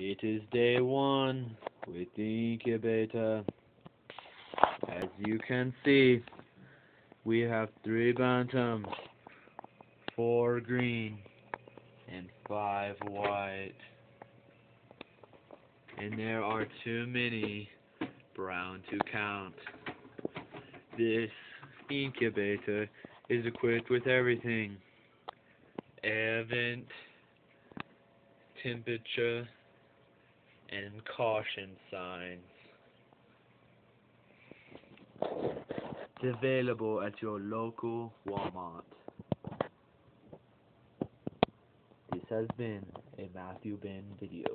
It is day one with the incubator. As you can see, we have three bantams, four green, and five white. And there are too many brown to count. This incubator is equipped with everything. Air vent, temperature, and caution signs. It's available at your local Walmart. This has been a Matthew Ben video.